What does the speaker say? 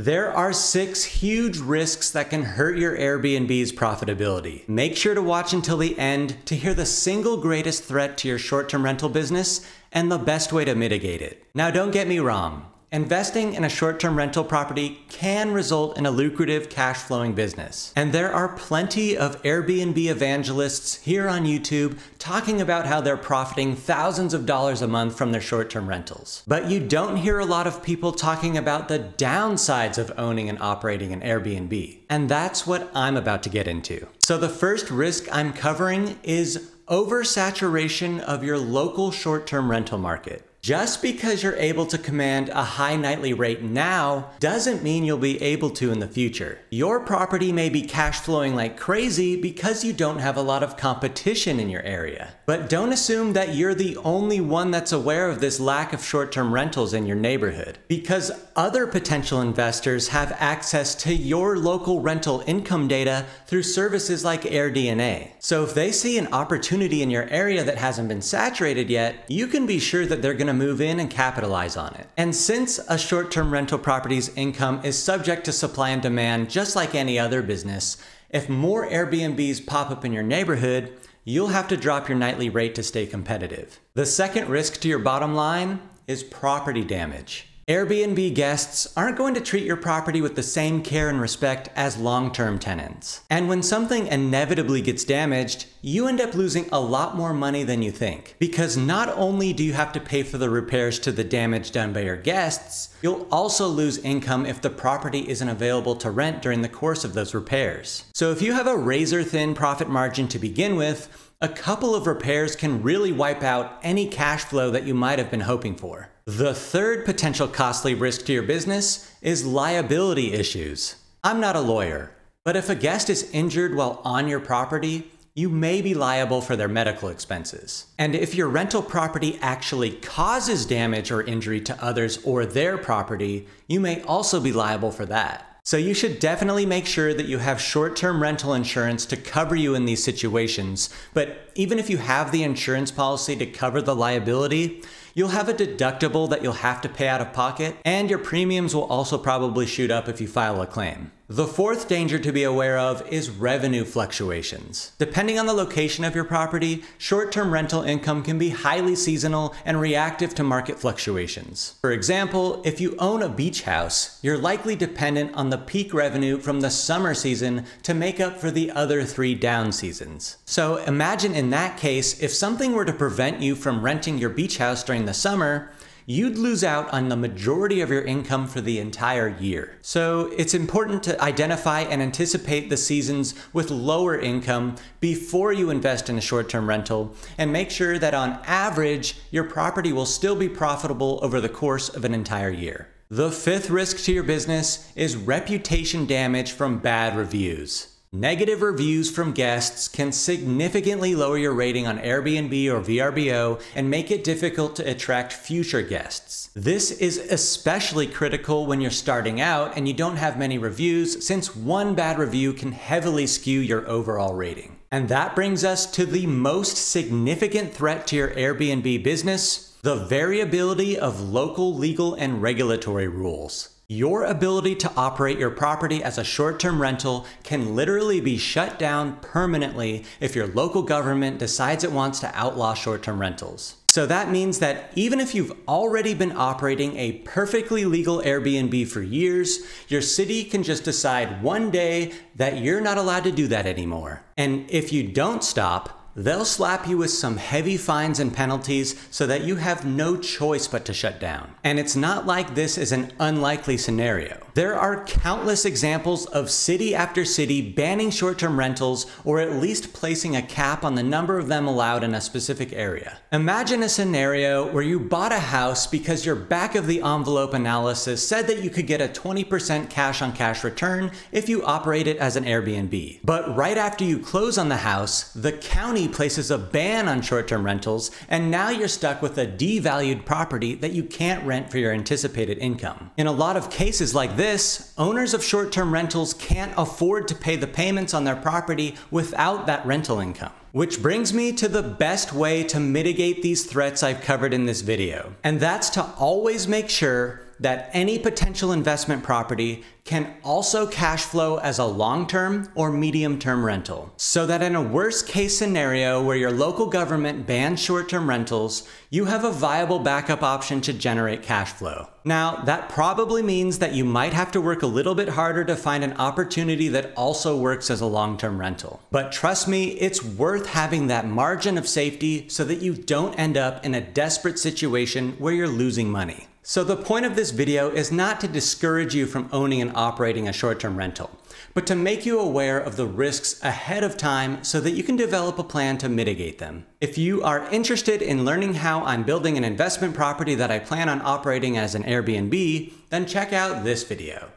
There are six huge risks that can hurt your Airbnb's profitability. Make sure to watch until the end to hear the single greatest threat to your short term rental business and the best way to mitigate it. Now, don't get me wrong. Investing in a short term rental property can result in a lucrative cash flowing business. And there are plenty of Airbnb evangelists here on YouTube talking about how they're profiting thousands of dollars a month from their short term rentals. But you don't hear a lot of people talking about the downsides of owning and operating an Airbnb. And that's what I'm about to get into. So, the first risk I'm covering is oversaturation of your local short term rental market. Just because you're able to command a high nightly rate now doesn't mean you'll be able to in the future. Your property may be cash flowing like crazy because you don't have a lot of competition in your area. But don't assume that you're the only one that's aware of this lack of short term rentals in your neighborhood, because other potential investors have access to your local rental income data through services like AirDNA. So if they see an opportunity in your area that hasn't been saturated yet, you can be sure that they're going to move in and capitalize on it. And since a short term rental property's income is subject to supply and demand just like any other business, if more Airbnbs pop up in your neighborhood, you'll have to drop your nightly rate to stay competitive. The second risk to your bottom line is property damage. Airbnb guests aren't going to treat your property with the same care and respect as long term tenants. And when something inevitably gets damaged, you end up losing a lot more money than you think. Because not only do you have to pay for the repairs to the damage done by your guests, you'll also lose income if the property isn't available to rent during the course of those repairs. So if you have a razor thin profit margin to begin with, a couple of repairs can really wipe out any cash flow that you might have been hoping for. The third potential costly risk to your business is liability issues. I'm not a lawyer, but if a guest is injured while on your property, you may be liable for their medical expenses. And if your rental property actually causes damage or injury to others or their property, you may also be liable for that. So you should definitely make sure that you have short-term rental insurance to cover you in these situations. But even if you have the insurance policy to cover the liability, You'll have a deductible that you'll have to pay out of pocket, and your premiums will also probably shoot up if you file a claim. The fourth danger to be aware of is revenue fluctuations. Depending on the location of your property, short-term rental income can be highly seasonal and reactive to market fluctuations. For example, if you own a beach house, you're likely dependent on the peak revenue from the summer season to make up for the other three down seasons. So imagine in that case, if something were to prevent you from renting your beach house during the summer, you'd lose out on the majority of your income for the entire year. So it's important to identify and anticipate the seasons with lower income before you invest in a short term rental and make sure that on average, your property will still be profitable over the course of an entire year. The fifth risk to your business is reputation damage from bad reviews. Negative reviews from guests can significantly lower your rating on Airbnb or VRBO and make it difficult to attract future guests. This is especially critical when you're starting out and you don't have many reviews, since one bad review can heavily skew your overall rating. And that brings us to the most significant threat to your Airbnb business the variability of local legal and regulatory rules. Your ability to operate your property as a short term rental can literally be shut down permanently if your local government decides it wants to outlaw short term rentals. So that means that even if you've already been operating a perfectly legal Airbnb for years, your city can just decide one day that you're not allowed to do that anymore. And if you don't stop, They'll slap you with some heavy fines and penalties so that you have no choice but to shut down. And it's not like this is an unlikely scenario. There are countless examples of city after city banning short term rentals or at least placing a cap on the number of them allowed in a specific area. Imagine a scenario where you bought a house because your back of the envelope analysis said that you could get a 20% cash on cash return if you operate it as an Airbnb. But right after you close on the house, the county places a ban on short term rentals, and now you're stuck with a devalued property that you can't rent for your anticipated income. In a lot of cases like this, owners of short term rentals can't afford to pay the payments on their property without that rental income. Which brings me to the best way to mitigate these threats I've covered in this video, and that's to always make sure that any potential investment property can also cash flow as a long term or medium term rental. So that in a worst case scenario where your local government bans short term rentals, you have a viable backup option to generate cash flow. Now, that probably means that you might have to work a little bit harder to find an opportunity that also works as a long term rental. But trust me, it's worth having that margin of safety so that you don't end up in a desperate situation where you're losing money. So the point of this video is not to discourage you from owning and operating a short-term rental, but to make you aware of the risks ahead of time so that you can develop a plan to mitigate them. If you are interested in learning how I'm building an investment property that I plan on operating as an Airbnb, then check out this video.